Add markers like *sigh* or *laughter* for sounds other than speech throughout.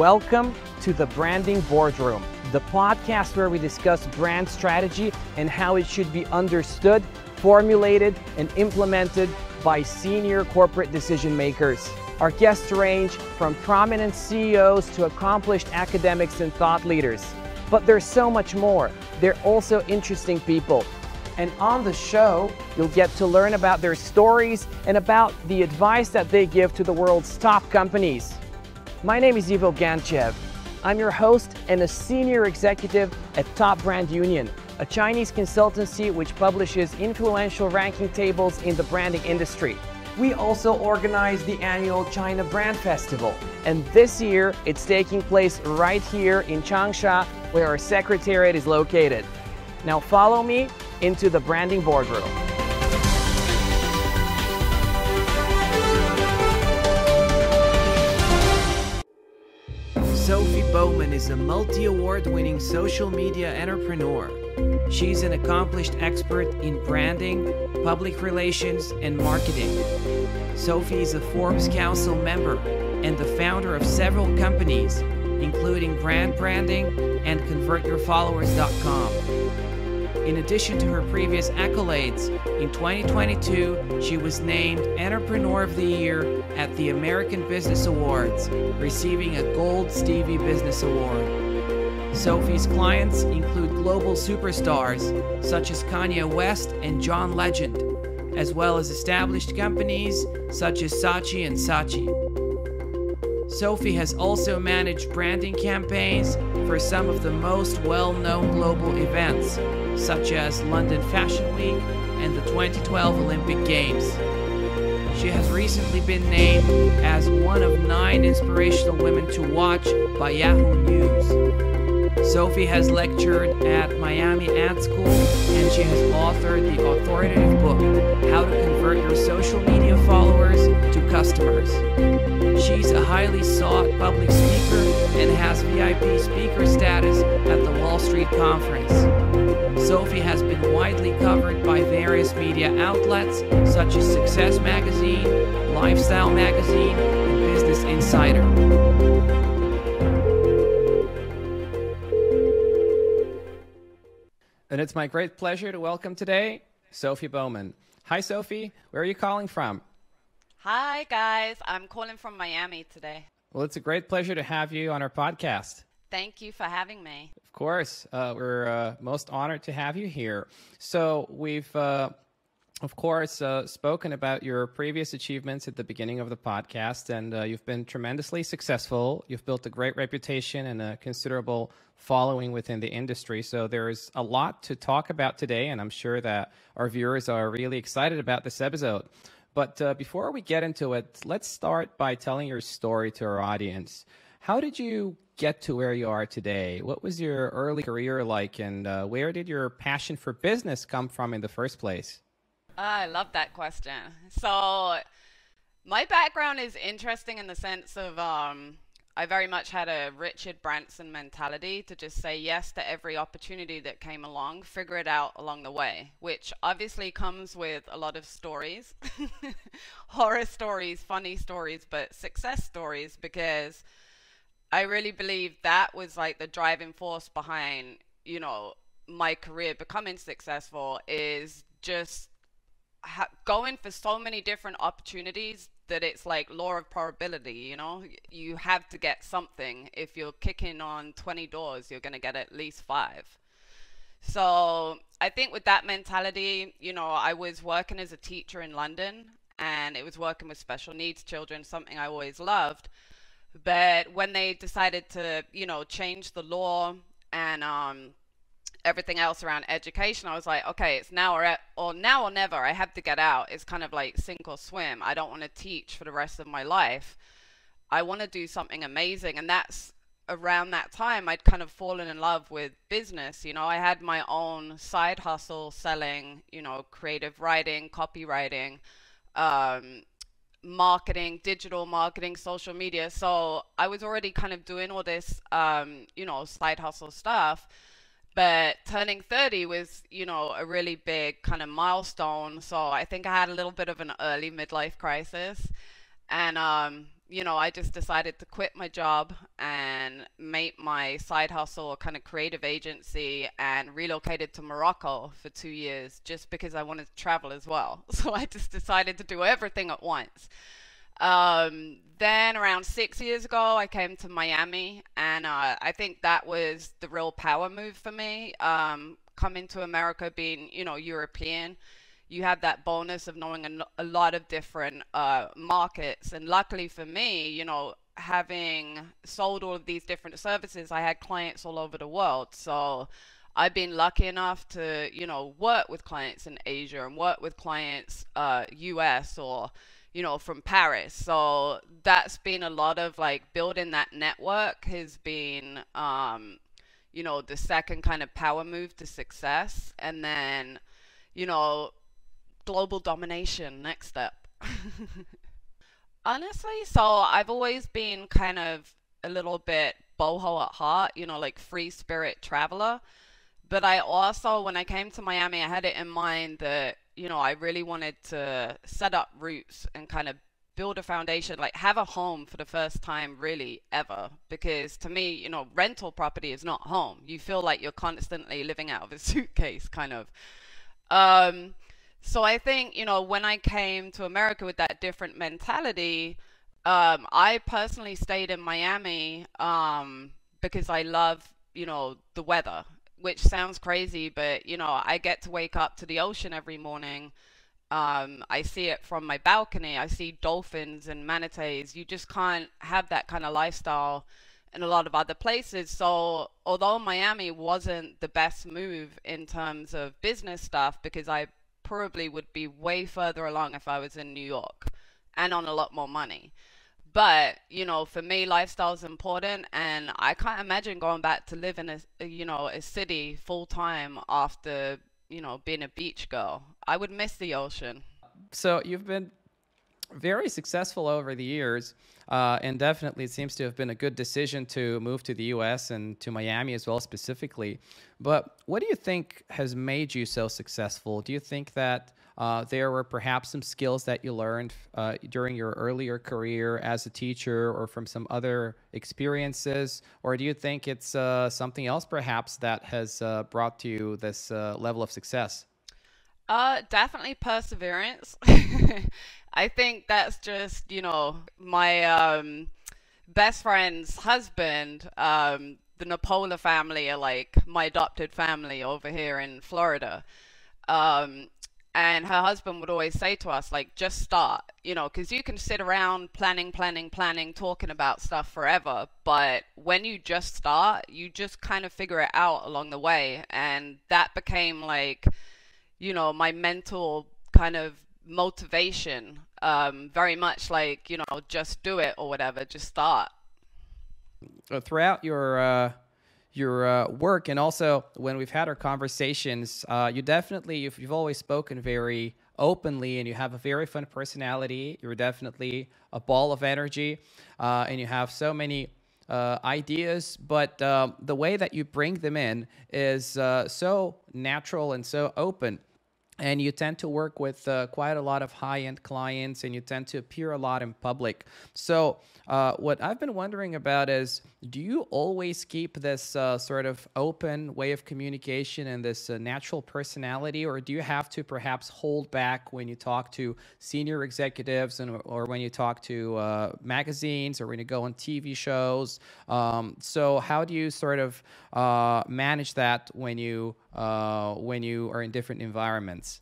Welcome to the Branding Boardroom, the podcast where we discuss brand strategy and how it should be understood, formulated, and implemented by senior corporate decision makers. Our guests range from prominent CEOs to accomplished academics and thought leaders. But there's so much more. They're also interesting people. And on the show, you'll get to learn about their stories and about the advice that they give to the world's top companies. My name is Ivo Ganchev. I'm your host and a senior executive at Top Brand Union, a Chinese consultancy which publishes influential ranking tables in the branding industry. We also organize the annual China Brand Festival, and this year it's taking place right here in Changsha, where our secretariat is located. Now follow me into the branding boardroom. Bowman is a multi award winning social media entrepreneur. She's an accomplished expert in branding, public relations, and marketing. Sophie is a Forbes Council member and the founder of several companies, including Brand Branding and ConvertYourFollowers.com. In addition to her previous accolades, in 2022 she was named Entrepreneur of the Year at the American Business Awards, receiving a Gold Stevie Business Award. Sophie's clients include global superstars such as Kanye West and John Legend, as well as established companies such as Saatchi and Saatchi. Sophie has also managed branding campaigns for some of the most well known global events, such as London Fashion Week and the 2012 Olympic Games. She has recently been named as one of nine inspirational women to watch by Yahoo News. Sophie has lectured at Miami Ad School and she has authored the authoritative book, How to Convert Your Social Media Followers to Customers. She's a highly sought public speaker and has VIP speaker status at the Wall Street Conference. Sophie has been widely covered by various media outlets such as Success Magazine, Lifestyle Magazine, and Business Insider. And it's my great pleasure to welcome today Sophie Bowman. Hi, Sophie. Where are you calling from? Hi, guys. I'm calling from Miami today. Well, it's a great pleasure to have you on our podcast. Thank you for having me. Of course. Uh, we're uh, most honored to have you here. So, we've, uh, of course, uh, spoken about your previous achievements at the beginning of the podcast, and uh, you've been tremendously successful. You've built a great reputation and a considerable following within the industry. So, there's a lot to talk about today, and I'm sure that our viewers are really excited about this episode. But uh, before we get into it, let's start by telling your story to our audience. How did you get to where you are today? What was your early career like, and uh, where did your passion for business come from in the first place? I love that question. So, my background is interesting in the sense of um, I very much had a Richard Branson mentality to just say yes to every opportunity that came along, figure it out along the way, which obviously comes with a lot of stories *laughs* horror stories, funny stories, but success stories because I really believe that was like the driving force behind, you know, my career becoming successful is just ha- going for so many different opportunities that it's like law of probability, you know? You have to get something. If you're kicking on 20 doors, you're going to get at least 5. So, I think with that mentality, you know, I was working as a teacher in London and it was working with special needs children, something I always loved. But when they decided to, you know, change the law and um, everything else around education, I was like, okay, it's now or, or now or never. I have to get out. It's kind of like sink or swim. I don't want to teach for the rest of my life. I want to do something amazing, and that's around that time I'd kind of fallen in love with business. You know, I had my own side hustle selling, you know, creative writing, copywriting, um, marketing, digital marketing, social media. So I was already kind of doing all this, um, you know, side hustle stuff. But turning 30 was, you know, a really big kind of milestone. So I think I had a little bit of an early midlife crisis. And, um, you know, I just decided to quit my job and make my side hustle a kind of creative agency and relocated to Morocco for two years just because I wanted to travel as well. *laughs* So I just decided to do everything at once. Um, then around six years ago, I came to Miami, and uh, I think that was the real power move for me. Um, coming to America, being you know European, you have that bonus of knowing a, a lot of different uh, markets. And luckily for me, you know, having sold all of these different services, I had clients all over the world. So I've been lucky enough to, you know, work with clients in Asia and work with clients uh, US or, you know, from Paris. So that's been a lot of like building that network has been, um, you know, the second kind of power move to success. And then, you know, global domination next step. *laughs* Honestly so i've always been kind of a little bit boho at heart you know like free spirit traveler. But i also when i came to miami i had it in mind that you know i really wanted to set up roots and kind of build a foundation like have a home for the first time really ever. Because to me you know rental property is not home. You feel like you're constantly living out of a *laughs* suitcase kind of. Um so I think, you know, when I came to America with that different mentality, um, I personally stayed in Miami um, because I love, you know, the weather, which sounds crazy, but, you know, I get to wake up to the ocean every morning. Um, I see it from my balcony. I see dolphins and manatees. You just can't have that kind of lifestyle in a lot of other places. So, although Miami wasn't the best move in terms of business stuff, because I probably would be way further along if I was in New York and on a lot more money. But, you know, for me, lifestyle is important. And I can't imagine going back to live in a, you know, a city full time after, you know, being a beach girl. I would miss the ocean. So you've been very successful over the years. Uh, and definitely, it seems to have been a good decision to move to the US and to Miami as well, specifically. But what do you think has made you so successful? Do you think that uh, there were perhaps some skills that you learned uh, during your earlier career as a teacher or from some other experiences? Or do you think it's uh, something else perhaps that has uh, brought to you this uh, level of success? Uh, definitely perseverance. *laughs* I think that's just, you know, my um, best friend's husband, um, the Napola family are like my adopted family over here in Florida. Um, and her husband would always say to us, like, just start, you know, because you can sit around planning, planning, planning, talking about stuff forever. But when you just start, you just kind of figure it out along the way. And that became like, you know, my mental kind of motivation um, very much like you know just do it or whatever just start uh, throughout your uh, your uh, work and also when we've had our conversations uh, you definitely you've, you've always spoken very openly and you have a very fun personality. You're definitely a ball of energy uh, and you have so many uh, ideas, but um, the way that you bring them in is uh, so natural and so open and you tend to work with uh, quite a lot of high-end clients and you tend to appear a lot in public. So uh, what i've been wondering about is do you always keep this uh, sort of open way of communication and this uh, natural personality? Or do you have to perhaps hold back when you talk to senior executives and or when you talk to uh, magazines or when you go on tv shows? Um, so how do you sort of uh, manage that when you uh, when you are in different environments?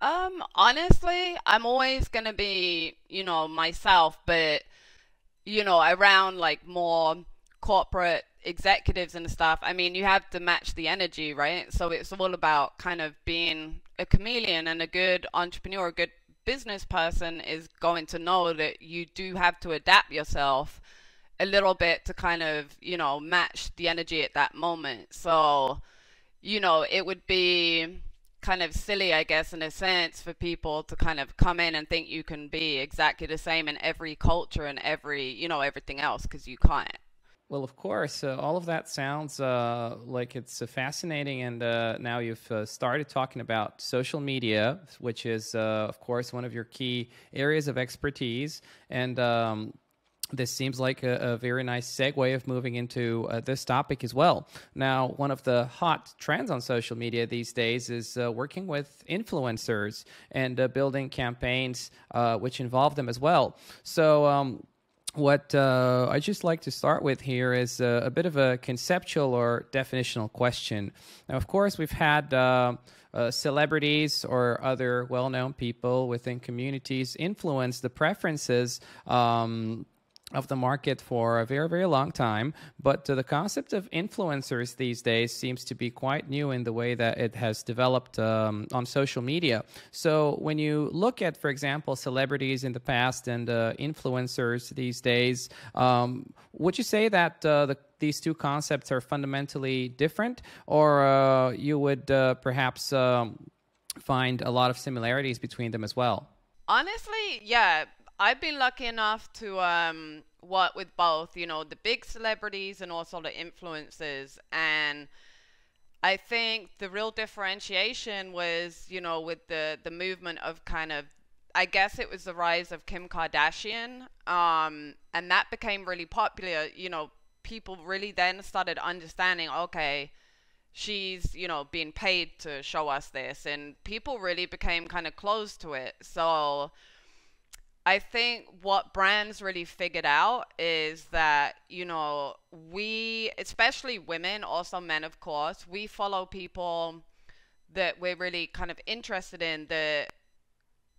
Um, honestly, I'm always gonna be, you know, myself, but you know, around like more corporate executives and stuff. I mean, you have to match the energy, right? So it's all about kind of being a chameleon and a good entrepreneur, a good business person is going to know that you do have to adapt yourself a little bit to kind of, you know, match the energy at that moment. So, you know, it would be kind of silly, I guess, in a sense, for people to kind of come in and think you can be exactly the same in every culture and every, you know, everything else, because you can't. Well, of course, uh, all of that sounds uh, like it's uh, fascinating. And uh, now you've uh, started talking about social media, which is, uh, of course, one of your key areas of expertise. And um, this seems like a, a, very nice segue of moving into uh, this topic as well. Now, one of the hot trends on social media these days is uh, working with influencers and uh, building campaigns uh, which involve them as well. So, um, what uh, I just like to start with here is a, a, bit of a conceptual or definitional question. Now, of course, we've had uh, uh, celebrities or other well known people within communities influence the preferences. Um, of the market for a very, very long time. But uh, the concept of influencers these days seems to be quite new in the way that it has developed um, on social media. So when you look at, for example, celebrities in the past and uh, influencers these days, um, would you say that uh, the, these two concepts are fundamentally different, or uh, you would uh, perhaps um, find a lot of similarities between them as well? Honestly, yeah, I've been lucky enough to um, work with both, you know, the big celebrities and also the influencers. And I think the real differentiation was, you know, with the, the movement of kind of, I guess it was the rise of Kim Kardashian. Um, and that became really popular. You know, people really then started understanding, okay, she's, you know, being paid to show us this. And people really became kind of close to it. So, I think what brands really figured out is that, you know, we, especially women, also men, of course, we follow people that we're really kind of interested in that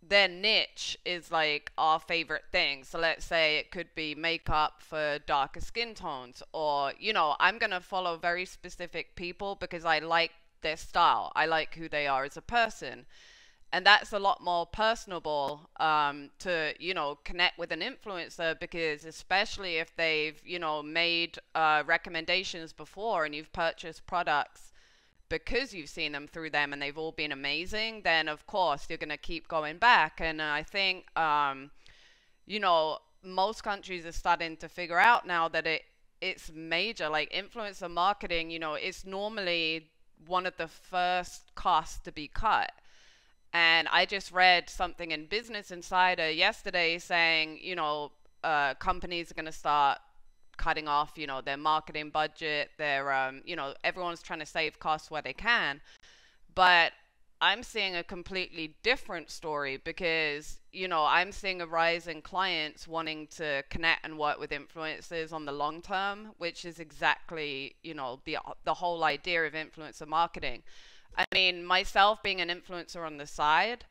their niche is like our favorite thing. So let's say it could be makeup for darker skin tones, or, you know, I'm going to follow very specific people because I like their style, I like who they are as a person and that's a lot more personable um, to you know connect with an influencer because especially if they've you know made uh, recommendations before and you've purchased products because you've seen them through them and they've all been amazing then of course you're going to keep going back. And i think um, you know most countries are starting to figure out now that it it's major like influencer marketing you know it's normally one of the first costs to be cut and I just read something in Business Insider yesterday saying, you know, uh, companies are going to start cutting off, you know, their marketing budget. Their, um, you know, everyone's trying to save costs where they can. But I'm seeing a completely different story because, you know, I'm seeing a rise in clients wanting to connect and work with influencers on the long term, which is exactly, you know, the the whole idea of influencer marketing. I mean, myself being an influencer on the side,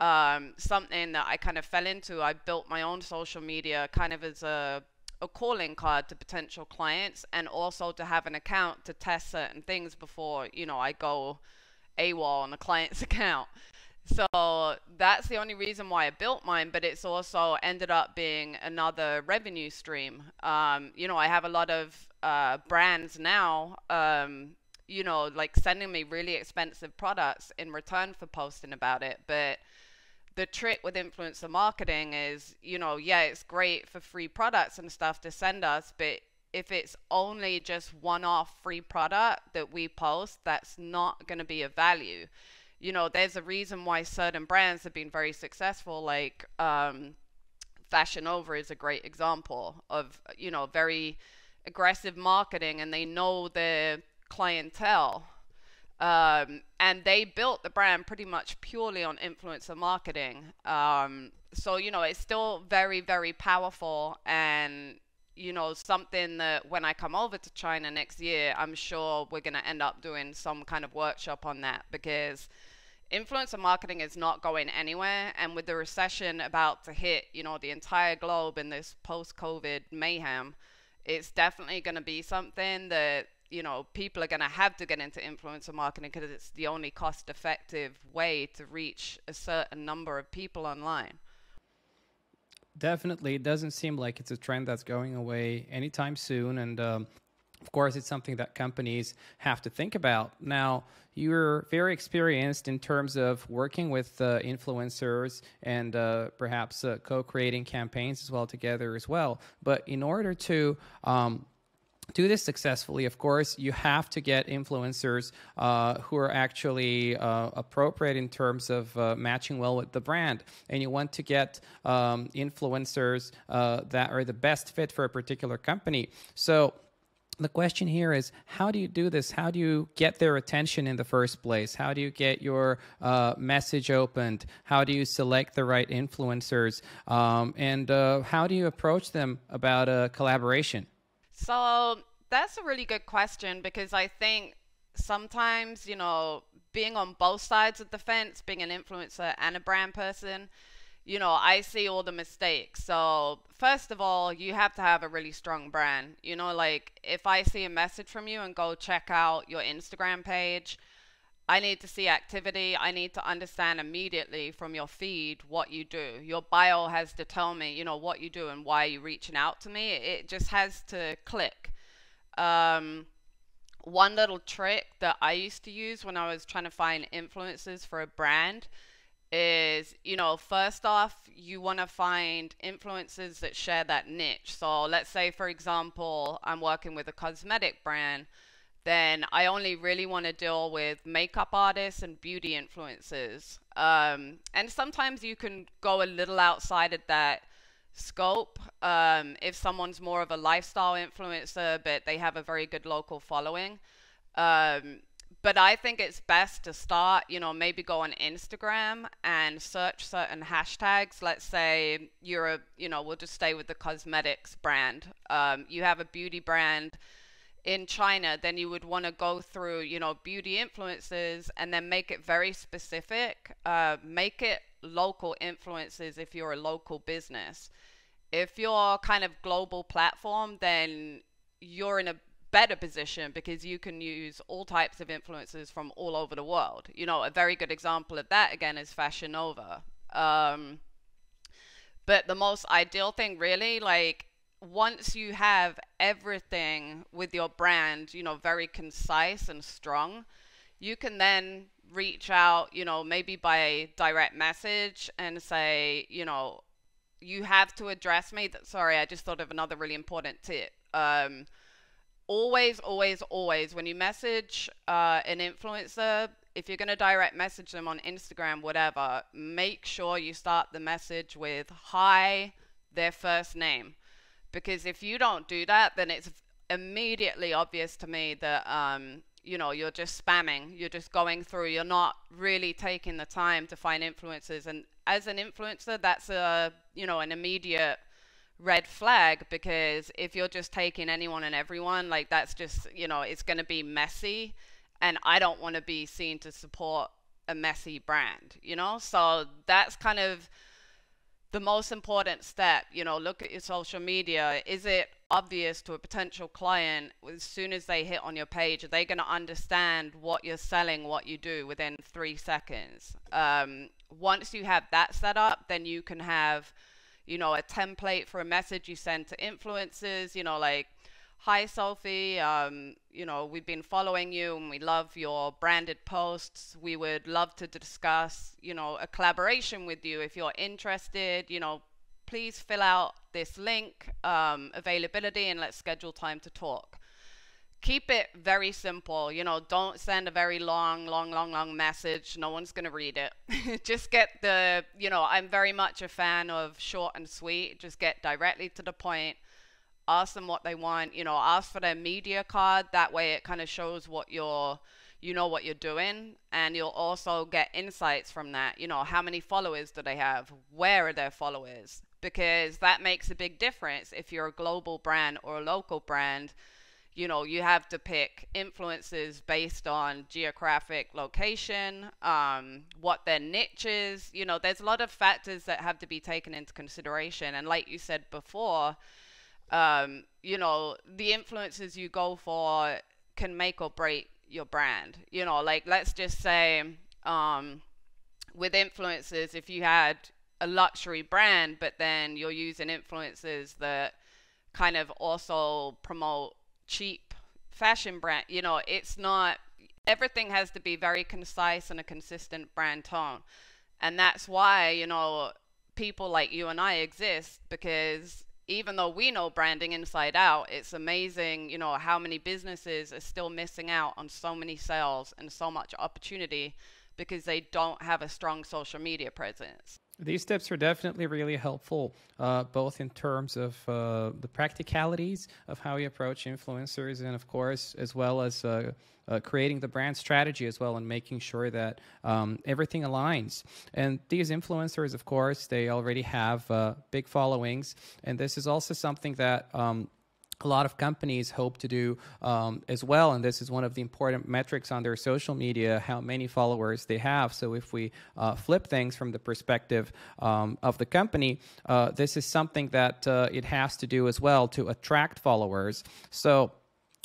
um, something that I kind of fell into. I built my own social media kind of as a a calling card to potential clients and also to have an account to test certain things before you know I go AWOL on a client's *laughs* account. So that's the only reason why I built mine, but it's also ended up being another revenue stream. Um, you know, I have a lot of uh, brands now um, you know, like sending me really expensive products in return for posting about it. But the trick with influencer marketing is, you know, yeah, it's great for free products and stuff to send us, but if it's only just one off free product that we post, that's not going to be of value. You know, there's a reason why certain brands have been very successful, like um, Fashion Nova is a great example of, you know, very aggressive marketing and they know the clientele. Um, and they built the brand pretty much purely on influencer marketing. Um, so, you know, it's still very, very powerful and, you know, something that when I come over to China next year, I'm sure we're going to end up doing some kind of workshop on that because influencer marketing is not going anywhere. And with the recession about to hit, you know, the entire globe in this post COVID mayhem, it's definitely going to be something that you know, people are going to have to get into influencer marketing because it's the only cost effective way to reach a certain number of people online. Definitely. It doesn't seem like it's a trend that's going away anytime soon. And um, of course, it's something that companies have to think about. Now, you're very experienced in terms of working with uh, influencers and uh, perhaps uh, co creating campaigns as well together as well. But in order to um, do this successfully, of course, you have to get influencers uh, who are actually uh, appropriate in terms of uh, matching well with the brand. And you want to get um, influencers uh, that are the best fit for a particular company. So, the question here is how do you do this? How do you get their attention in the first place? How do you get your uh, message opened? How do you select the right influencers? Um, and uh, how do you approach them about a collaboration? So that's a really good question because I think sometimes, you know, being on both sides of the fence, being an influencer and a brand person, you know, I see all the mistakes. So, first of all, you have to have a really strong brand. You know, like if I see a message from you and go check out your Instagram page, I need to see activity. I need to understand immediately from your feed what you do. Your bio has to tell me, you know, what you do and why you're reaching out to me. It just has to click. Um, one little trick that I used to use when I was trying to find influencers for a brand is, you know, first off, you want to find influencers that share that niche. So let's say, for example, I'm working with a cosmetic brand then I only really want to deal with makeup artists and beauty influencers. Um, and sometimes you can go a little outside of that scope um, if someone's more of a lifestyle influencer, but they have a very good local following. Um, but I think it's best to start, you know, maybe go on Instagram and search certain hashtags. Let's say you're a, you know, we'll just stay with the cosmetics brand. Um, you have a beauty brand in China, then you would want to go through, you know, beauty influences and then make it very specific. Uh, make it local influences if you're a local business. If you're kind of global platform, then you're in a better position because you can use all types of influences from all over the world. You know, a very good example of that again is Fashion Nova. Um, but the most ideal thing, really, like once you have everything with your brand, you know, very concise and strong, you can then reach out, you know, maybe by direct message and say, you know, you have to address me. Sorry, I just thought of another really important tip. Um, always, always, always, when you message uh, an influencer, if you're going to direct message them on Instagram, whatever, make sure you start the message with hi, their first name because if you don't do that, then it's immediately obvious to me that um, you know you're just spamming. You're just going through. You're not really taking the time to find influencers. And as an influencer, that's a you know an immediate red flag because if you're just taking anyone and everyone, like that's just you know it's going to be messy, and I don't want to be seen to support a messy brand. You know, so that's kind of the most important step, you know, look at your social media. Is it obvious to a potential client as soon as they hit on your page? Are they going to understand what you're selling, what you do within three seconds? Um, once you have that set up, then you can have, you know, a template for a message you send to influencers, you know, like, Hi, Sophie. Um, you know, we've been following you and we love your branded posts. We would love to discuss, you know, a collaboration with you. If you're interested, you know, please fill out this link, um, availability, and let's schedule time to talk. Keep it very simple. You know, don't send a very long, long, long, long message. No one's going to read it. *laughs* Just get the, you know, I'm very much a fan of short and sweet. Just get directly to the point ask them what they want, you know, ask for their media card. That way it kind of shows what you're, you know, what you're doing. And you'll also get insights from that. You know, how many followers do they have? Where are their followers? Because that makes a big difference if you're a global brand or a local brand. You know, you have to pick influences based on geographic location, um, what their niche is. You know, there's a lot of factors that have to be taken into consideration. And like you said before, um, you know, the influences you go for can make or break your brand. You know, like let's just say um, with influencers, if you had a luxury brand, but then you're using influencers that kind of also promote cheap fashion brand, you know, it's not everything has to be very concise and a consistent brand tone. And that's why, you know, people like you and I exist because even though we know branding inside out, it's amazing, you know, how many businesses are still missing out on so many sales and so much opportunity because they don't have a strong social media presence. These tips are definitely really helpful, uh, both in terms of uh, the practicalities of how you approach influencers, and of course, as well as uh, uh creating the brand strategy as well, and making sure that um, everything aligns. And these influencers, of course, they already have uh, big followings, and this is also something that. Um, a lot of companies hope to do um, as well, and this is one of the important metrics on their social media how many followers they have. So, if we uh, flip things from the perspective um, of the company, uh, this is something that uh, it has to do as well to attract followers. So,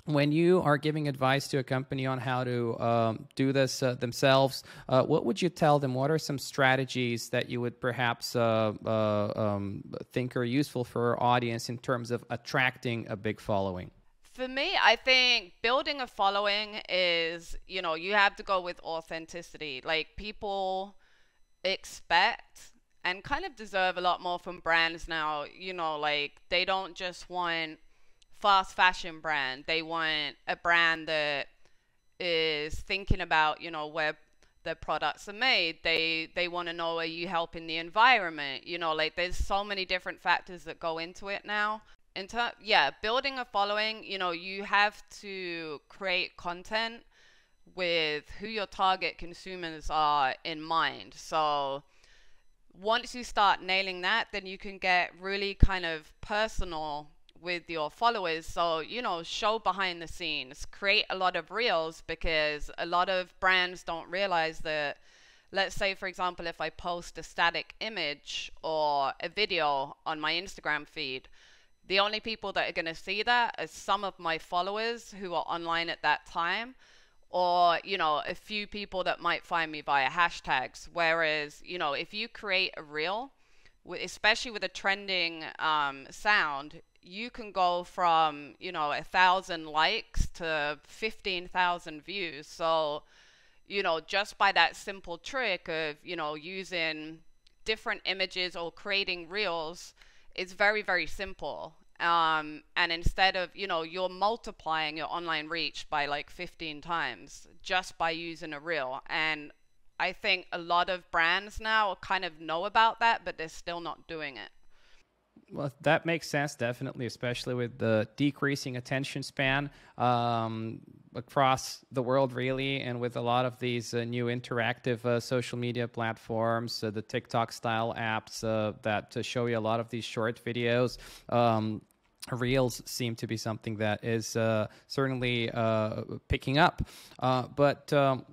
when you are giving advice to a company on how to um, do this uh, themselves, uh, what would you tell them? What are some strategies that you would perhaps uh, uh um, think are useful for our audience in terms of attracting a big following? For me, I think building a following is, you know, you have to go with authenticity. Like people expect and kind of deserve a lot more from brands now. You know, like they don't just want fast fashion brand. They want a brand that is thinking about, you know, where the products are made. They they want to know are you helping the environment? You know, like there's so many different factors that go into it now. In ter- yeah, building a following, you know, you have to create content with who your target consumers are in mind. So once you start nailing that, then you can get really kind of personal with your followers. So, you know, show behind the scenes, create a lot of reels because a lot of brands don't realize that. Let's say, for example, if I post a static image or a video on my Instagram feed, the only people that are going to see that are some of my followers who are online at that time or you know a few people that might find me via hashtags whereas you know if you create a reel especially with a trending um, sound you can go from you know a thousand likes to 15,000 views. So you know just by that simple trick of you know using different images or creating reels it's very very simple. Um, and instead of you know you're multiplying your online reach by like 15 times just by using a reel. And i think a lot of brands now kind of know about that but they're still not doing it well, that makes sense, definitely, especially with the decreasing attention span um, across the world, really, and with a lot of these uh, new interactive uh, social media platforms, uh, the TikTok style apps uh, that show you a lot of these short videos. Um, Reels seem to be something that is uh, certainly uh, picking up. but um,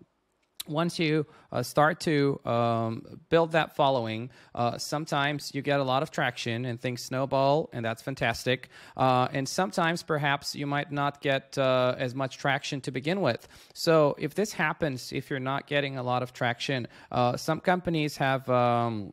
once you uh, start to um, build that following, uh, sometimes you get a lot of traction and things snowball, and that's fantastic. Uh, and sometimes perhaps you might not get uh, as much traction to begin with. So if this happens, if you're not getting a lot of traction, uh, some companies have. Um,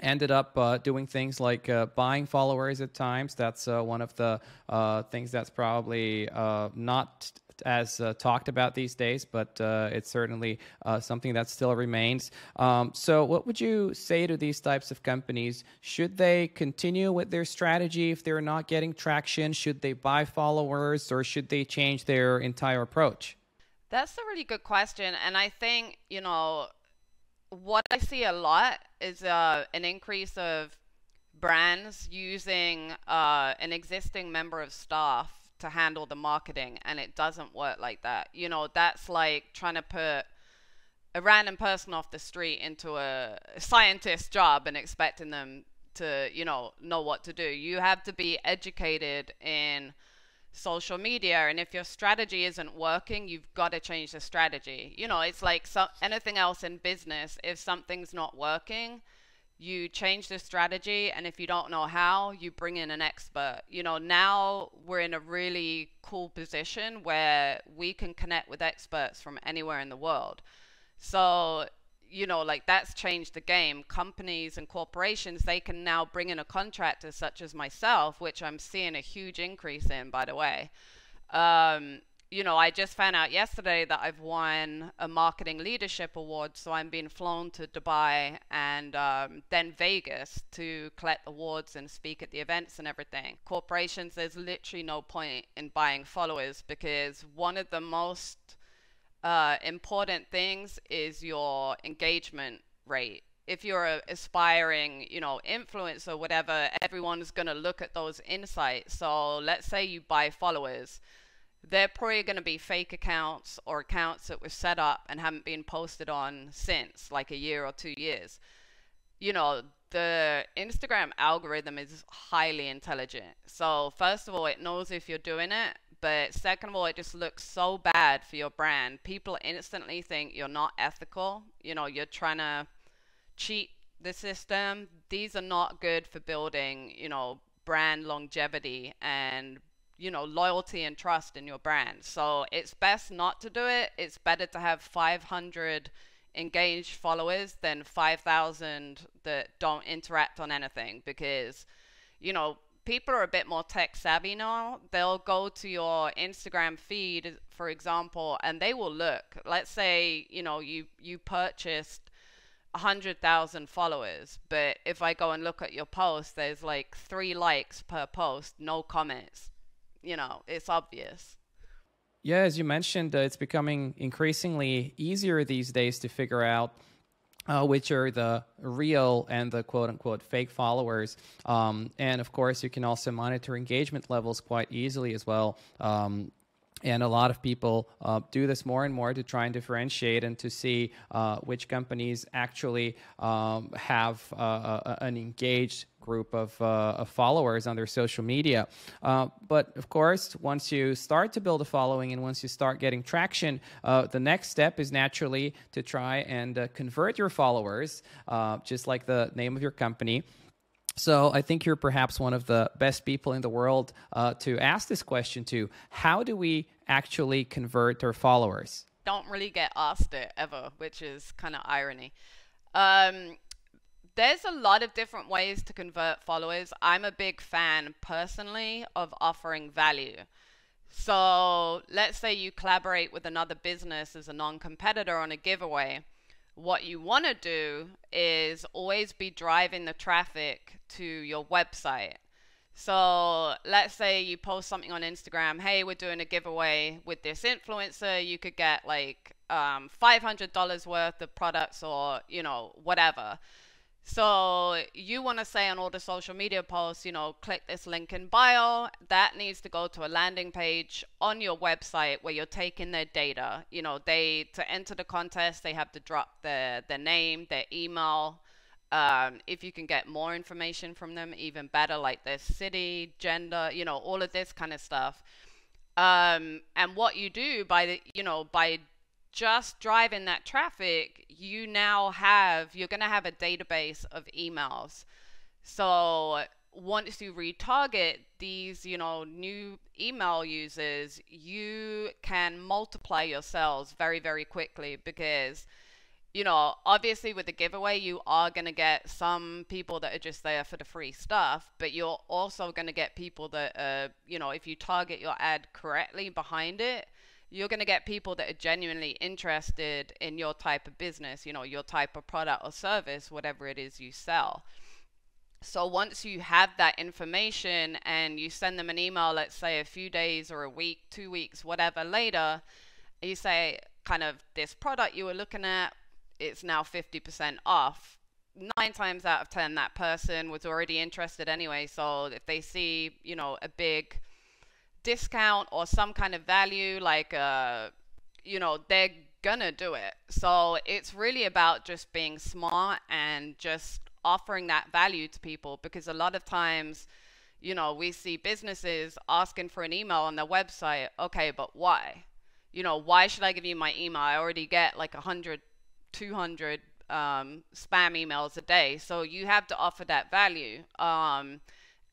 ended up uh, doing things like uh, buying followers at times. That's uh, one of the uh, things that's probably not as uh, talked about these days, but uh, it's certainly uh, something that still remains. Um, so, what would you say to these types of companies? Should they continue with their strategy if they're not getting traction? Should they buy followers or should they change their entire approach? That's a really good question. And I think, you know, what I see a lot is uh, an increase of brands using uh, an existing member of staff to handle the marketing and it doesn't work like that. You know, that's like trying to put a random person off the street into a scientist job and expecting them to, you know, know what to do. You have to be educated in social media and if your strategy isn't working, you've got to change the strategy. You know, it's like so anything else in business, if something's not working, you change the strategy and if you don't know how you bring in an expert. You know now we're in a really cool position where we can connect with experts from anywhere in the world. So you know like that's changed the game. Companies and corporations they can now bring in a contractor such as myself which i'm seeing a huge increase in by the way. Um, you know, I just found out yesterday that I've won a marketing leadership award. So I'm being flown to Dubai and um, then Vegas to collect awards and speak at the events and everything. Corporations, there's literally no point in buying followers because one of the most uh, important things is your engagement rate. If you're a aspiring, you know, influencer, whatever, everyone's gonna look at those insights. So let's say you buy followers they're probably going to be fake accounts or accounts that were set up and haven't been posted on since like a year or two years. You know, the Instagram algorithm is highly intelligent. So, first of all, it knows if you're doing it, but second of all, it just looks so bad for your brand. People instantly think you're not ethical. You know, you're trying to cheat the system. These are not good for building, you know, brand longevity and you know loyalty and trust in your brand. So it's best not to do it. It's better to have 500 engaged followers than 5000 that don't interact on anything because you know people are a bit more tech savvy now. They'll go to your instagram feed for example and they will look. Let's say you know you you purchased 100,000 followers, but if I go and look at your post, there's like three likes per post, no comments you know, it's obvious. Yeah, as you mentioned, uh, it's becoming increasingly easier these days to figure out uh, which are the real and the quote unquote fake followers. Um, and of course, you can also monitor engagement levels quite easily as well. Um, and a lot of people uh, do this more and more to try and differentiate and to see uh, which companies actually um, have uh, an engaged group of, uh, of, followers on their social media. Uh, but of course, once you start to build a following and once you start getting traction, uh, the next step is naturally to try and convert your followers, just like the name of your company, so I think you're perhaps one of the best people in the world uh, to ask this question to. How do we actually convert our followers? Don't really get asked it ever, which is kind of irony. Um, there's a lot of different ways to convert followers. I'm a big fan personally of offering value. So let's say you collaborate with another business as a non competitor on a giveaway what you want to do is always be driving the traffic to your website. So let's say you post something on Instagram, hey, we're doing a giveaway with this influencer. You could get like um, $500 worth of products or, you know, whatever. So you want to say on all the social media posts, you know, click this link in bio. That needs to go to a landing page on your website where you're taking their data. You know, they to enter the contest, they have to drop their their name, their email. Um, if you can get more information from them, even better, like their city, gender, you know, all of this kind of stuff. Um, and what you do by the, you know, by just driving that traffic, you now have, you're going to have a database of emails. So once you retarget these, you know, new email users, you can multiply your sales very, very quickly because, you know, obviously with the giveaway, you are going to get some people that are just there for the free stuff, but you're also going to get people that, uh, you know, if you target your ad correctly behind it, you're going to get people that are genuinely interested in your type of business, you know, your type of product or service, whatever it is you sell. So once you have that information and you send them an email, let's say a few days or a week, two weeks, whatever later, you say, kind of, this product you were looking at, it's now 50% off. Nine times out of 10, that person was already interested anyway. So if they see, you know, a big discount or some kind of value, like, uh, you know, they're gonna do it. So it's really about just being smart and just offering that value to people because a lot of times, you know, we see businesses asking for an email on their website. Okay, but why? You know, why should I give you my email? I already get like 100, 200 um, spam emails a day. So you have to offer that value. Um,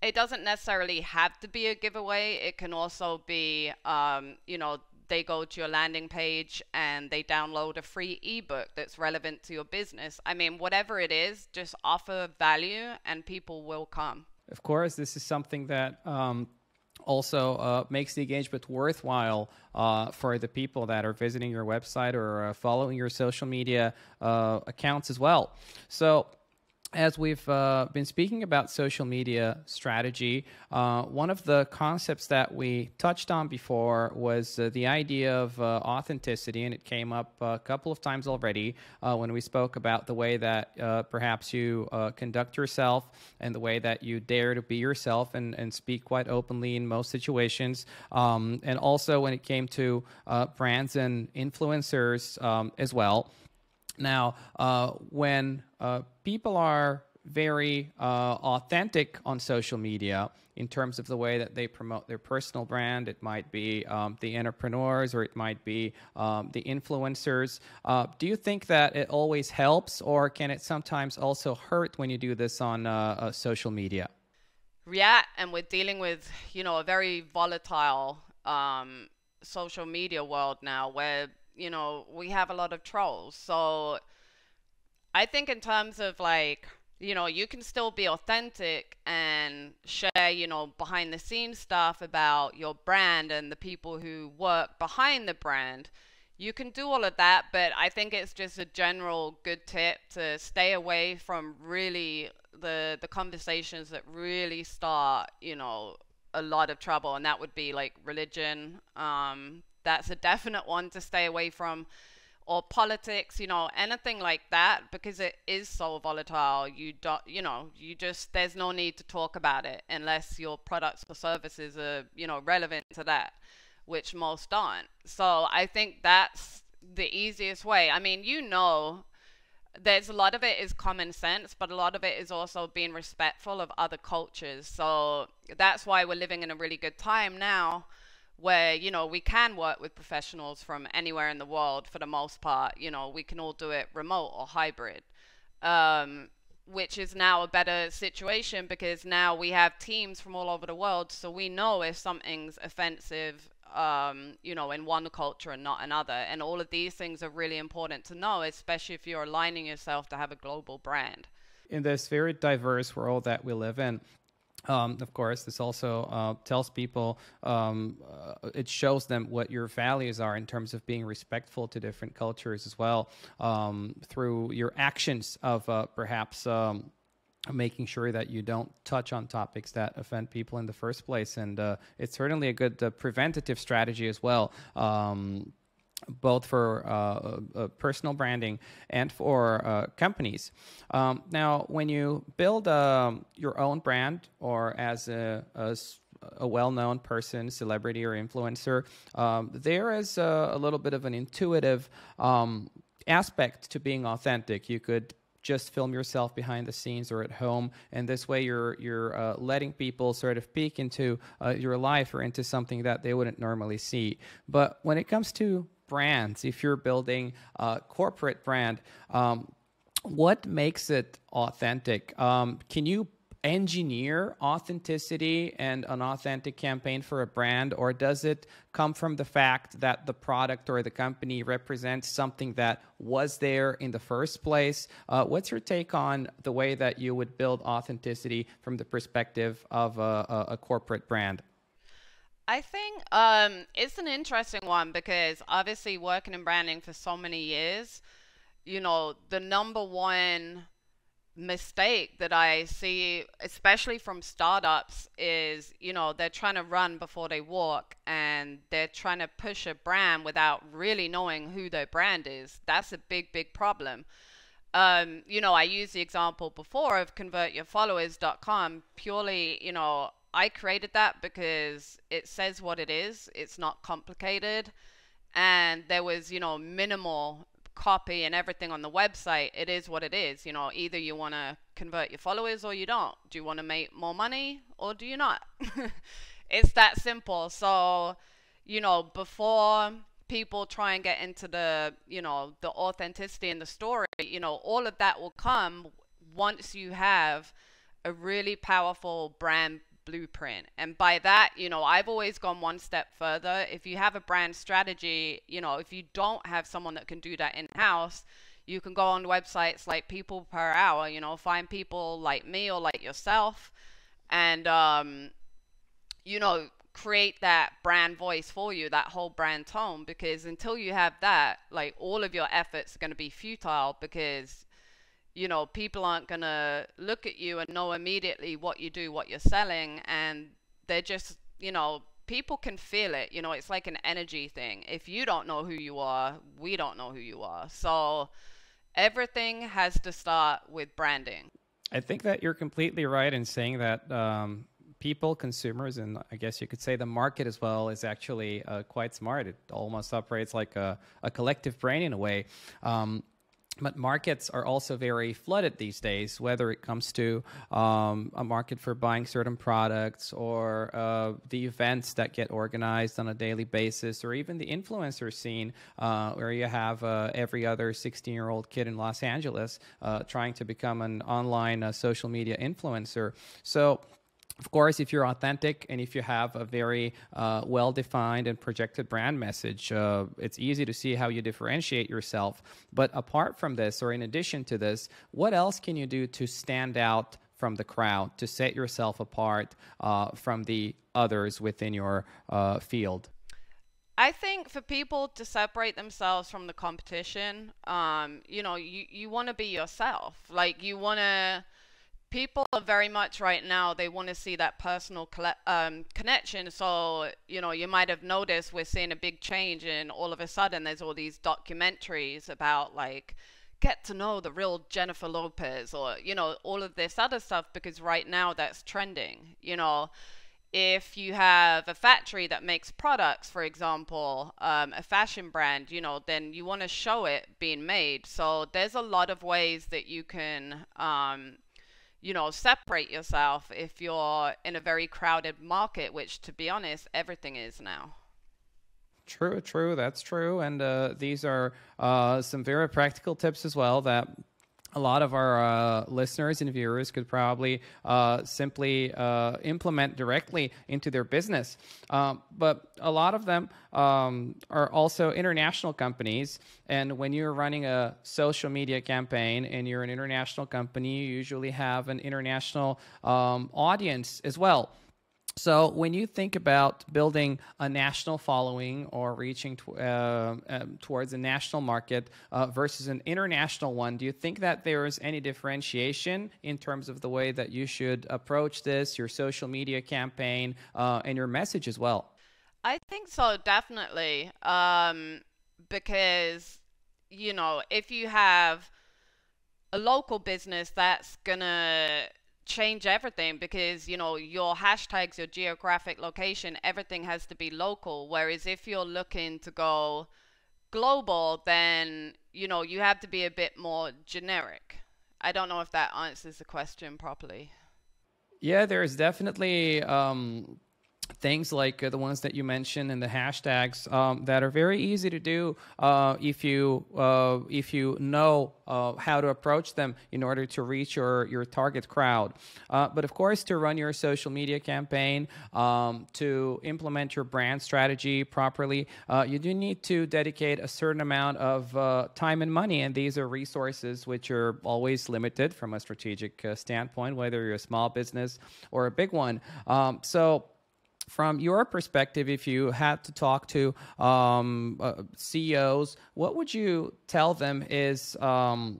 it doesn't necessarily have to be a giveaway. It can also be, um, you know, they go to your landing page and they download a free ebook that's relevant to your business. I mean, whatever it is, just offer value and people will come. Of course, this is something that um, also uh, makes the engagement worthwhile uh, for the people that are visiting your website or uh, following your social media uh, accounts as well. So as we've uh, been speaking about social media strategy, uh, one of the concepts that we touched on before was uh, the idea of uh, authenticity, and it came up a couple of times already uh, when we spoke about the way that uh, perhaps you conduct yourself and the way that you dare to be yourself and, and speak quite openly in most situations. Um, and also when it came to brands and influencers um, as well. Now, uh, when uh, people are very uh, authentic on social media in terms of the way that they promote their personal brand. It might be um, the entrepreneurs or it might be um, the influencers. Uh, do you think that it always helps or can it sometimes also hurt when you do this on uh, uh, social media? Yeah, and we're dealing with, you know, a very volatile um, social media world now where you know, we have a lot of trolls. So I think in terms of like, you know, you can still be authentic and share, you know, behind the scenes stuff about your brand and the people who work behind the brand. You can do all of that, but I think it's just a general good tip to stay away from really the the conversations that really start, you know, a lot of trouble, and that would be like religion, um, that's a definite one to stay away from or politics, you know, anything like that, because it is so volatile. You don't, you know, you just there's no need to talk about it unless your products or services are, you know, relevant to that, which most aren't. So I think that's the easiest way. I mean, you know, there's a lot of it is common sense, but a lot of it is also being respectful of other cultures. So that's why we're living in a really good time now where you know we can work with professionals from anywhere in the world for the most part you know we can all do it remote or hybrid um, which is now a better situation because now we have teams from all over the world so we know if something's offensive um, you know in one culture and not another. And all of these things are really important to know especially if you're aligning yourself to have a global brand. In this very diverse world that we live in um, of course, this also uh, tells people, um, uh, it shows them what your values are in terms of being respectful to different cultures as well um, through your actions of uh, perhaps um, making sure that you don't touch on topics that offend people in the first place. And uh, it's certainly a good uh, preventative strategy as well um, both for uh, uh, personal branding and for uh, companies. Um, now, when you build um, your own brand or as a, as a well-known person, celebrity or influencer, um, there is a, a, little bit of an intuitive um, aspect to being authentic. You could just film yourself behind the scenes or at home and this way you're you're uh, letting people sort of peek into uh, your life or into something that they wouldn't normally see but when it comes to brands, if you're building a corporate brand, um, what makes it authentic? Um, can you engineer authenticity and an authentic campaign for a brand, or does it come from the fact that the product or the company represents something that was there in the first place? Uh, what's your take on the way that you would build authenticity from the perspective of a, a, a corporate brand? I think um, it's an interesting one because obviously working in branding for so many years, you know, the number one mistake that I see, especially from startups, is you know they're trying to run before they walk, and they're trying to push a brand without really knowing who their brand is. That's a big, big problem. Um, you know, I used the example before of convertyourfollowers.com purely, you know, I created that because it says what it is. It's not complicated. And there was, you know, minimal copy and everything on the website. It is what it is. You know, either you want to convert your followers or you don't. Do you want to make more money or do you not? *laughs* it's that simple. So, you know, before people try and get into the, you know, the authenticity in the story, you know, all of that will come once you have a really powerful brand blueprint. And by that, you know, I've always gone one step further. If you have a brand strategy, you know, if you don't have someone that can do that in house, you can go on websites like People Per Hour, you know, find people like me or like yourself, and um, you know, create that brand voice for you, that whole brand tone. Because until you have that, like all of your efforts are going to be futile because you know people aren't going to look at you and know immediately what you do, what you're selling, and they're just you know people can feel it. You know, it's like an energy thing. If you don't know who you are, we don't know who you are. So everything has to start with branding. I think that you're completely right in saying that um, people, consumers, and I guess you could say the market as well is actually uh, quite smart. It almost operates like a, a collective brain in a way. Um, but markets are also very flooded these days, whether it comes to um, a market for buying certain products or uh, the events that get organized on a daily basis, or even the influencer scene, uh, where you have uh, every other 16 year old kid in Los Angeles uh, trying to become an online uh, social media influencer. So, of course, if you're authentic and if you have a very uh, well defined and projected brand message, uh, it's easy to see how you differentiate yourself. But apart from this, or in addition to this, what else can you do to stand out from the crowd, to set yourself apart uh, from the others within your uh, field? I think for people to separate themselves from the competition, um, you know, you, you want to be yourself. Like, you want to people are very much right now they want to see that personal um, connection so you know you might have noticed we're seeing a big change and all of a sudden there's all these documentaries about like get to know the real jennifer lopez or you know all of this other stuff because right now that's trending you know if you have a factory that makes products, for example, um, a fashion brand, you know, then you want to show it being made. So there's a lot of ways that you can um, you know, separate yourself if you're in a very crowded market, which to be honest, everything is now. True, true, that's true. And uh, these are uh, some very practical tips as well that a lot of our uh, listeners and viewers could probably uh, simply uh, implement directly into their business. Um, but a lot of them um, are also international companies. And when you're running a social media campaign and you're an international company, you usually have an international um, audience as well. So, when you think about building a national following or reaching uh, um, towards a national market uh, versus an international one, do you think that there is any differentiation in terms of the way that you should approach this, your social media campaign, uh, and your message as well? I think so, definitely. Um, because, you know, if you have a local business that's going to change everything because you know your hashtags your geographic location everything has to be local. Whereas if you're looking to go global then you know you have to be a bit more generic. I don't know if that answers the question properly. Yeah there's definitely um things like uh, the ones that you mentioned and the hashtags um, that are very easy to do uh, if you uh, if you know uh, how to approach them in order to reach your your target crowd. Uh, but of course, to run your social media campaign, um, to implement your brand strategy properly, uh, you do need to dedicate a certain amount of time and money, and these are resources which are always limited from a strategic standpoint, whether you're a small business or a big one. Um, so from your perspective, if you had to talk to um, uh, CEOs, what would you tell them is um,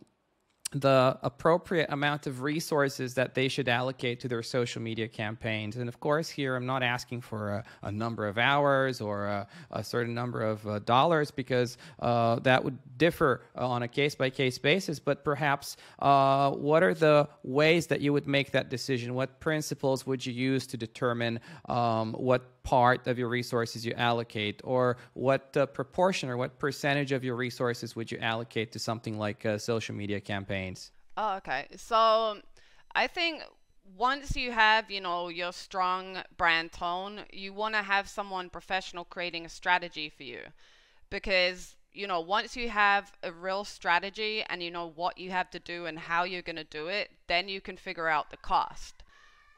the appropriate amount of resources that they should allocate to their social media campaigns. And of course, here I'm not asking for a, a number of hours or a, a certain number of uh, dollars because uh, that would differ on a case by case basis. But perhaps uh, what are the ways that you would make that decision? What principles would you use to determine um, what part of your resources you allocate, or what uh, proportion or what percentage of your resources would you allocate to something like uh, social media campaigns? Oh, okay. So I think once you have, you know, your strong brand tone, you want to have someone professional creating a strategy for you. Because, you know, once you have a real strategy and you know what you have to do and how you're going to do it, then you can figure out the cost.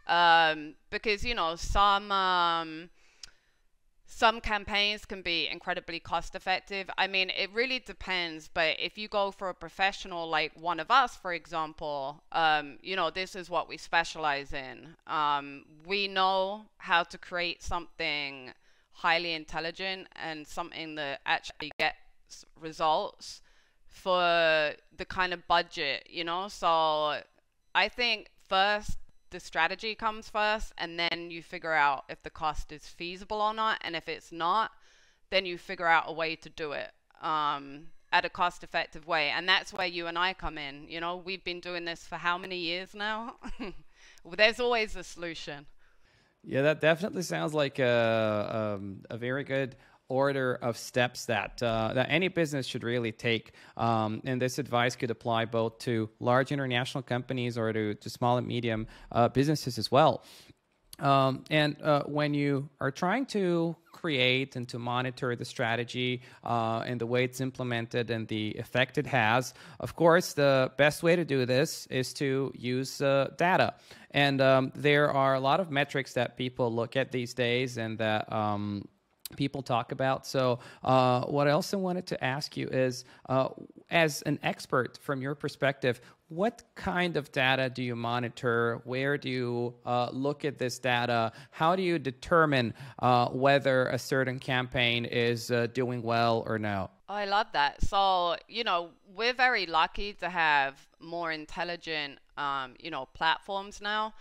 Um, because, you know, some. Um, some campaigns can be incredibly cost effective. I mean, it really depends. But if you go for a professional like one of us, for example, um, you know, this is what we specialize in. Um, we know how to create something highly intelligent and something that actually gets results for the kind of budget, you know? So I think first the strategy comes first and then you figure out if the cost is feasible or not and if it's not then you figure out a way to do it um, at a cost effective way. And that's where you and i come in. You know we've been doing this for how many years now? *laughs* There's always a solution. Yeah that definitely sounds like a, um, a very good order of steps that uh, that any business should really take. Um, and this advice could apply both to large international companies or to, to small and medium uh, businesses as well. Um, and uh, when you are trying to create and to monitor the strategy uh, and the way it's implemented and the effect it has, of course, the best way to do this is to use uh, data. And um, there are a lot of metrics that people look at these days and that um, people talk about. So, uh, what I also wanted to ask you is, uh, as an expert from your perspective, what kind of data do you monitor? Where do you uh, look at this data? How do you determine uh, whether a certain campaign is uh, doing well or no? I love that. So, you know, we're very lucky to have more intelligent, um, you know, platforms now.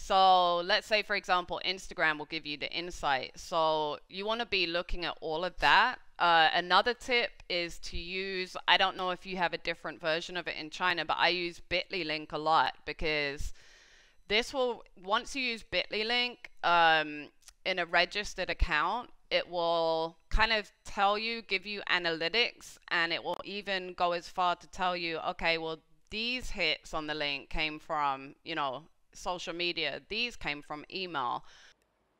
So let's say, for example, Instagram will give you the insight. So you want to be looking at all of that. Uh, another tip is to use, I don't know if you have a different version of it in China, but I use Bitly Link a lot because this will, once you use Bitly Link um, in a registered account, it will kind of tell you, give you analytics, and it will even go as far to tell you, okay, well, these hits on the link came from, you know, social media. These came from email.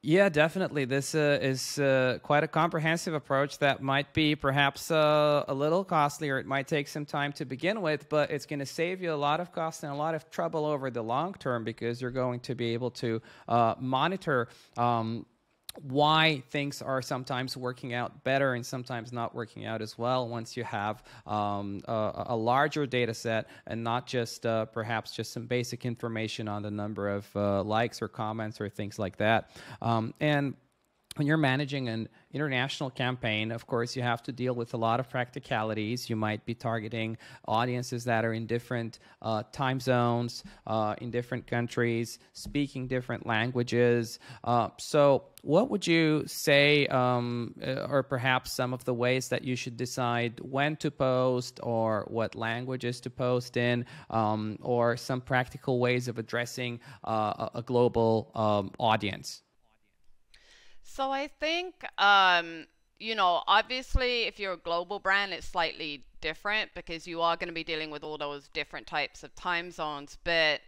Yeah, definitely. This uh, is uh, quite a comprehensive approach that might be perhaps uh, a little costly or it might take some time to begin with, but it's going to save you a lot of cost and a lot of trouble over the long term because you're going to be able to uh, monitor. Um, why things are sometimes working out better and sometimes not working out as well once you have um, a, a, larger data set and not just uh, perhaps just some basic information on the number of uh, likes or comments or things like that. Um, and when you're managing an international campaign, of course, you have to deal with a lot of practicalities. You might be targeting audiences that are in different uh, time zones, uh, in different countries, speaking different languages. Uh, so, what would you say, um, uh, or perhaps some of the ways that you should decide when to post, or what languages to post in, um, or some practical ways of addressing uh, a global um, audience? So I think, um, you know, obviously, if you're a global brand, it's slightly different because you are going to be dealing with all those different types of time zones. But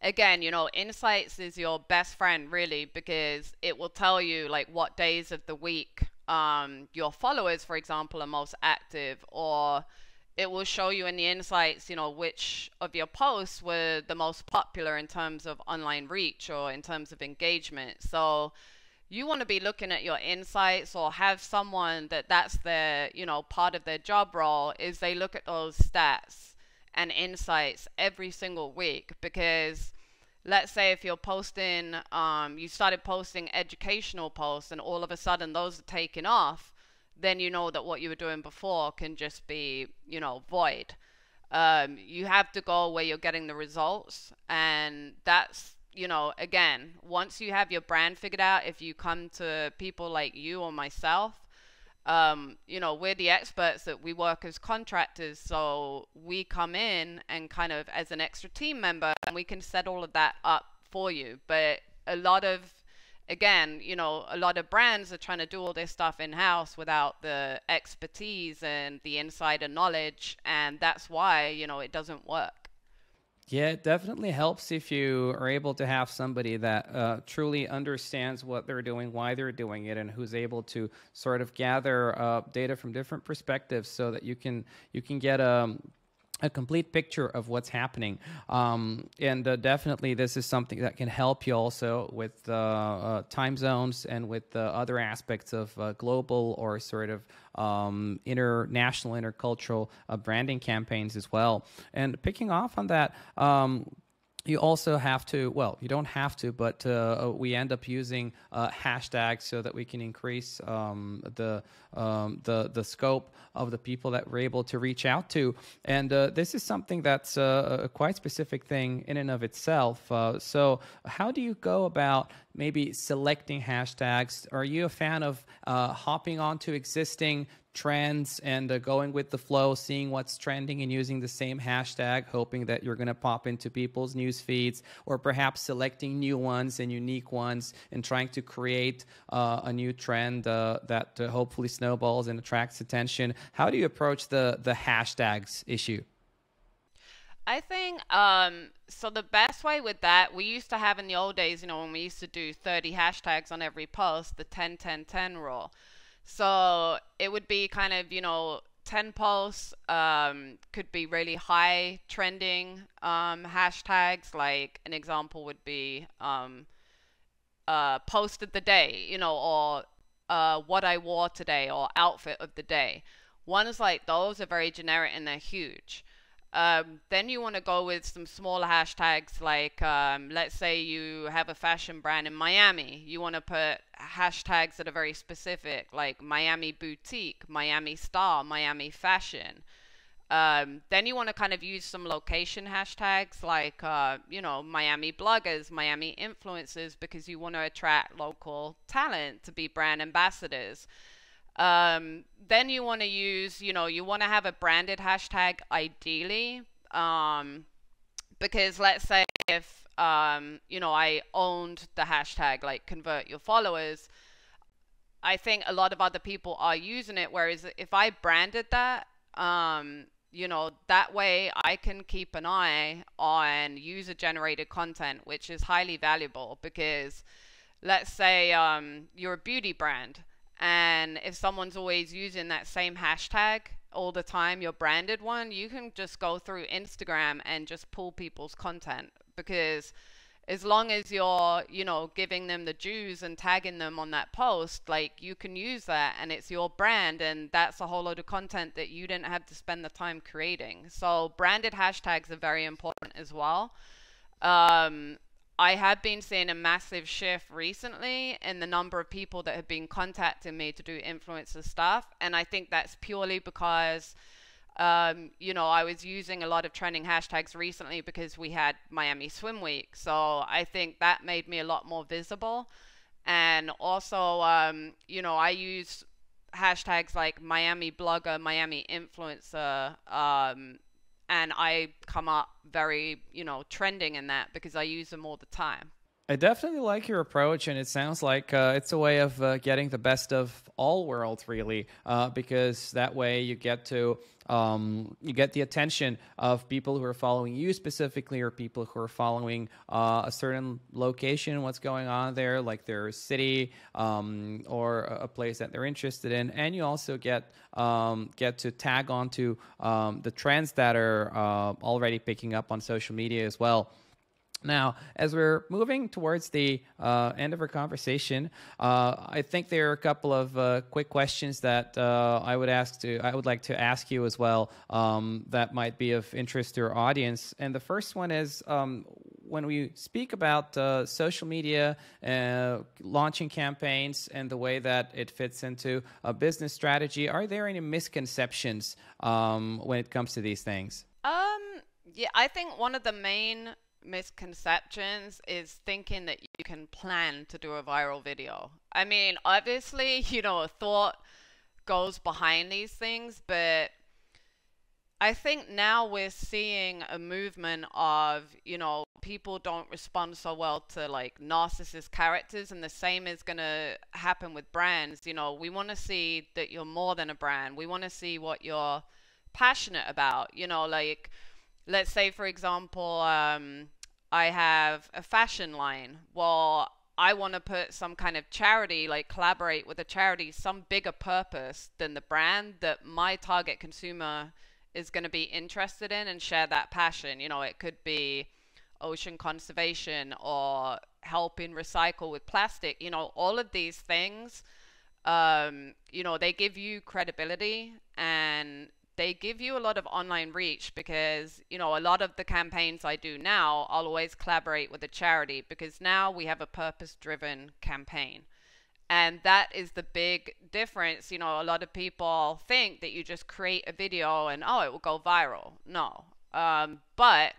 again, you know, Insights is your best friend, really, because it will tell you, like, what days of the week um, your followers, for example, are most active, or it will show you in the insights, you know, which of your posts were the most popular in terms of online reach or in terms of engagement. So, you want to be looking at your insights or have someone that that's their you know part of their job role is they look at those stats and insights every single week. Because let's say if you're posting um, you started posting educational posts and all of a sudden those are taken off then you know that what you were doing before can just be you know void. Um, you have to go where you're getting the results and that's you know, again, once you have your brand figured out, if you come to people like you or myself, um, you know, we're the experts that we work as contractors. So we come in and kind of as an extra team member and we can set all of that up for you. But a lot of, again, you know, a lot of brands are trying to do all this stuff in house without the expertise and the insider knowledge. And that's why, you know, it doesn't work. Yeah, it definitely helps if you are able to have somebody that uh, truly understands what they're doing, why they're doing it, and who's able to sort of gather uh, data from different perspectives, so that you can you can get a a complete picture of what's happening. Um, and uh, definitely, this is something that can help you also with uh, uh, time zones and with other aspects of uh, global or sort of um, international, intercultural uh, branding campaigns as well. And picking off on that, um, you also have to well you don't have to but uh, we end up using uh, hashtags so that we can increase um, the, um, the the scope of the people that we're able to reach out to. And uh, this is something that's uh, a quite specific thing in and of itself. Uh, so how do you go about maybe selecting hashtags? Are you a fan of uh, hopping onto existing trends and uh, going with the flow, seeing what's trending and using the same hashtag, hoping that you're going to pop into people's news feeds, or perhaps selecting new ones and unique ones and trying to create uh, a new trend uh, that uh, hopefully snowballs and attracts attention. How do you approach the the hashtags issue? I think um, so. The best way with that, we used to have in the old days, you know, when we used to do 30 hashtags on every post, the 10 10 10 rule. So it would be kind of, you know, 10 posts um, could be really high trending um, hashtags. Like an example would be um, uh, post of the day, you know, or uh, what I wore today or outfit of the day. Ones like those are very generic and they're huge. Um, then you want to go with some smaller hashtags like, um, let's say you have a fashion brand in Miami. You want to put hashtags that are very specific, like Miami boutique, Miami style, Miami fashion. Um, then you want to kind of use some location hashtags like, uh, you know, Miami bloggers, Miami influencers, because you want to attract local talent to be brand ambassadors. Um, then you want to use, you know, you want to have a branded hashtag ideally. Um, because let's say if, um, you know, I owned the hashtag like convert your followers, I think a lot of other people are using it. Whereas if I branded that, um, you know, that way I can keep an eye on user generated content, which is highly valuable because let's say um, you're a beauty brand and if someone's always using that same hashtag all the time, your branded one, you can just go through Instagram and just pull people's content because as long as you're, you know, giving them the dues and tagging them on that post, like you can use that and it's your brand and that's a whole load of content that you didn't have to spend the time creating. So branded hashtags are very important as well. Um, I have been seeing a massive shift recently in the number of people that have been contacting me to do influencer stuff. And I think that's purely because, um, you know, I was using a lot of trending hashtags recently because we had Miami Swim Week. So I think that made me a lot more visible. And also, um, you know, I use hashtags like Miami blogger, Miami influencer, um, and I come up very, you know, trending in that because I use them all the time. I definitely like your approach, and it sounds like uh, it's a way of uh, getting the best of all worlds, really, uh, because that way you get to um, you get the attention of people who are following you specifically, or people who are following uh, a certain location, what's going on there, like their city um, or a place that they're interested in, and you also get um, get to tag onto um, the trends that are uh, already picking up on social media as well. Now, as we're moving towards the uh, end of our conversation, uh, I think there are a couple of uh, quick questions that uh, I would ask to I would like to ask you as well um, that might be of interest to our audience. And the first one is um, when we speak about uh, social media, uh, launching campaigns, and the way that it fits into a business strategy, are there any misconceptions um, when it comes to these things? Um, yeah, I think one of the main misconceptions is thinking that you can plan to do a viral video. I mean, obviously, *laughs* you know, a thought goes behind these things, but I think now we're seeing a movement of, you know, people don't respond so well to like narcissist characters, and the same is going to happen with brands. You know, we want to see that you're more than a brand, we want to see what you're passionate about. You know, like, let's say, for example, um, I have a fashion line. Well, I want to put some kind of charity, like collaborate with a charity, some bigger purpose than the brand that my target consumer is going to be interested in and share that passion. You know, it could be ocean conservation or helping recycle with plastic. You know, all of these things, um, you know, they give you credibility and they give you a lot of online reach because you know a lot of the campaigns I do now I'll always collaborate with a charity because now we have a purpose driven campaign. And that is the big difference you know a lot of people think that you just create a video and oh it will go viral. No. Um, but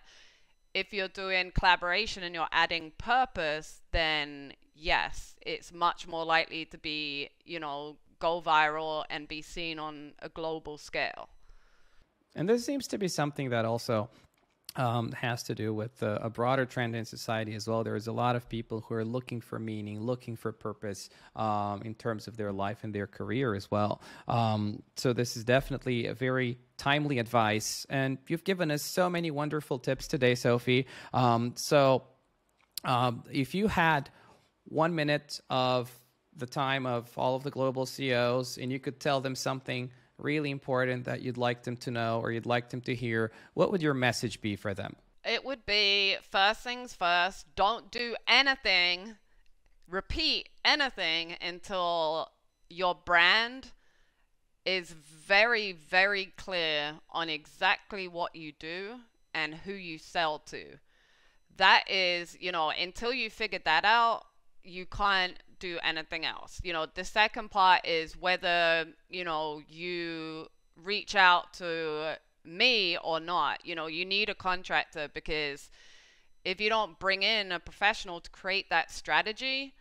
if you're doing collaboration and you're adding purpose then yes it's much more likely to be you know go viral and be seen on a global scale and this seems to be something that also um, has to do with a broader trend in society as well. There's a lot of people who are looking for meaning, looking for purpose um, in terms of their life and their career as well. Um, so this is definitely a very timely advice, and you've given us so many wonderful tips today, Sophie. Um, so um, if you had one minute of the time of all of the global CEOs, and you could tell them something really important that you'd like them to know or you'd like them to hear, what would your message be for them? It would be first things first, don't do anything, repeat anything until your brand is very, very clear on exactly what you do and who you sell to. That is, you know, until you figure that out, you can't do anything else. You know, the second part is whether, you know, you reach out to me or not. You know, you need a contractor because if you don't bring in a professional to create that strategy,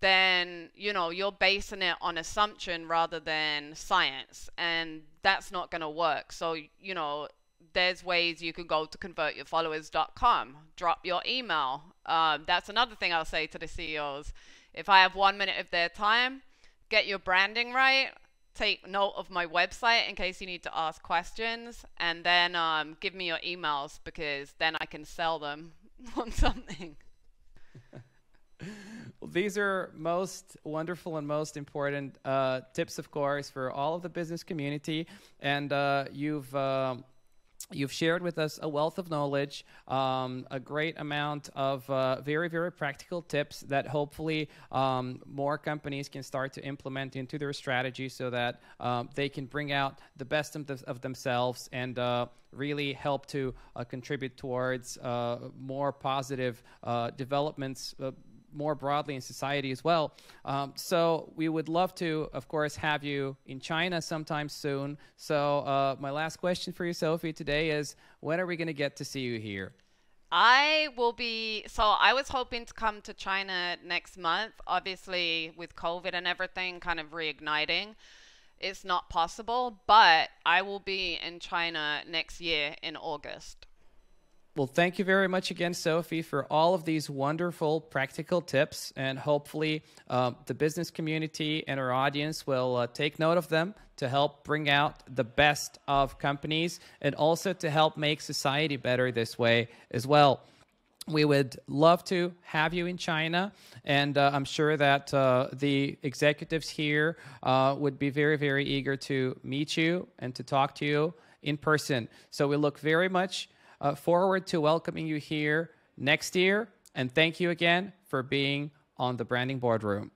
then, you know, you're basing it on assumption rather than science. And that's not going to work. So, you know, there's ways you can go to convertyourfollowers.com, drop your email. Um, that's another thing I'll say to the CEOs if I have one minute of their time, get your branding right. Take note of my website in case you need to ask questions, and then um, give me your emails because then I can sell them *laughs* on something. *laughs* well, these are most wonderful and most important uh, tips, of course, for all of the business community. And uh, you've um, You've shared with us a wealth of knowledge, um, a great amount of uh, very, very practical tips that hopefully um, more companies can start to implement into their strategy so that um, they can bring out the best of, the, of themselves and uh, really help to uh, contribute towards uh, more positive uh, developments uh, more broadly in society as well. Um, so we would love to, of course, have you in China sometime soon. So uh, my last question for you, Sophie, today is when are we going to get to see you here? I will be. So I was hoping to come to China next month. Obviously, with COVID and everything kind of reigniting, it's not possible. But I will be in China next year in August. Well, thank you very much again, Sophie, for all of these wonderful practical tips. And hopefully, uh, the business community and our audience will uh, take note of them to help bring out the best of companies and also to help make society better this way as well. We would love to have you in China, and uh, I'm sure that uh, the executives here uh, would be very, very eager to meet you and to talk to you in person. So we look very much uh, forward to welcoming you here next year. And thank you again for being on the Branding Boardroom.